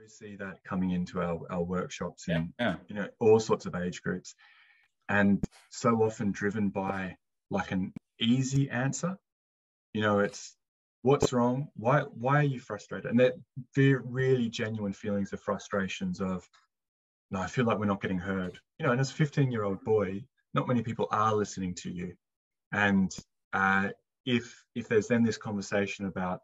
do see that coming into our, our workshops in Yeah. you know all sorts of age groups and so often driven by like an easy answer. You know it's what's wrong? Why why are you frustrated? And they're really genuine feelings of frustrations of no i feel like we're not getting heard. You know and as a 15 year old boy not many people are listening to you. And uh, if if there's then this conversation about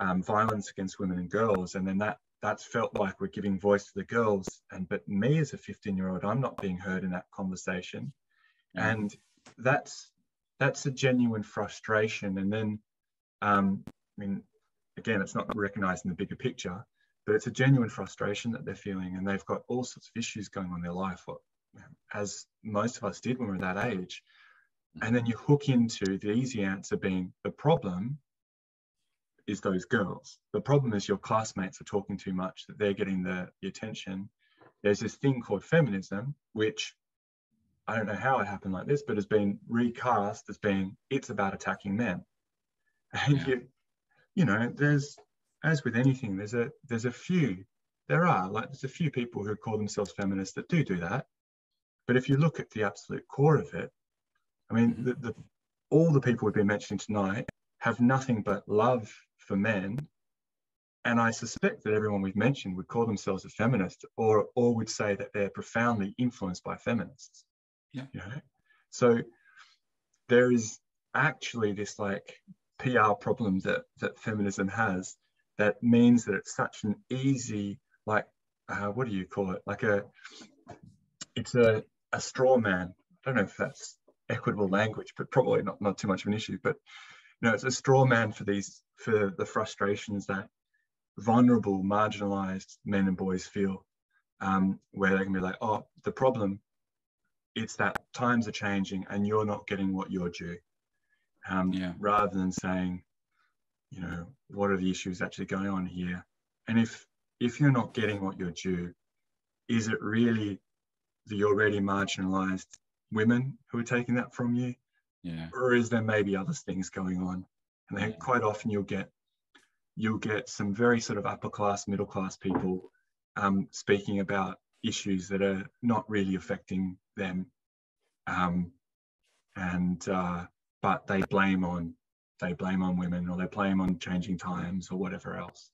um, violence against women and girls and then that that's felt like we're giving voice to the girls. And but me as a 15 year old i'm not being heard in that conversation. Yeah. and that's that's a genuine frustration. And then um, i mean again it's not recognizing the bigger picture but it's a genuine frustration that they're feeling. And they've got all sorts of issues going on in their life what, as most of us did when we were that age. And then you hook into the easy answer being the problem is those girls. The problem is your classmates are talking too much, that they're getting the, the attention. There's this thing called feminism, which I don't know how it happened like this, but has been recast as being it's about attacking men. And Yeah. you, you know, there's as with anything, there's a there's a few, there are like there's a few people who call themselves feminists that do do that. But if you look at the absolute core of it, I mean, Mhm. the, the all the people we've been mentioning tonight have nothing but love for men. And I suspect that everyone we've mentioned would call themselves a feminist or or would say that they're profoundly influenced by feminists. Yeah. You know? So there is actually this like PR problem that that feminism has that means that it's such an easy, like uh, what do you call it? Like a it's a, a straw man. I don't know if that's equitable language, but probably not, not too much of an issue. But you know, it's a straw man for these for the frustrations that vulnerable, marginalized men and boys feel, um, where they can be like, oh, the problem, it's that times are changing and you're not getting what you're due. Um, Yeah. rather than saying, you know, what are the issues actually going on here? And if if you're not getting what you're due, is it really the already marginalized women who are taking that from you? Yeah. or is there maybe other things going on? And then quite often you'll get you'll get some very sort of upper class, middle class people um, speaking about issues that are not really affecting them, um, and uh, but they blame on they blame on women or they blame on changing times or whatever else.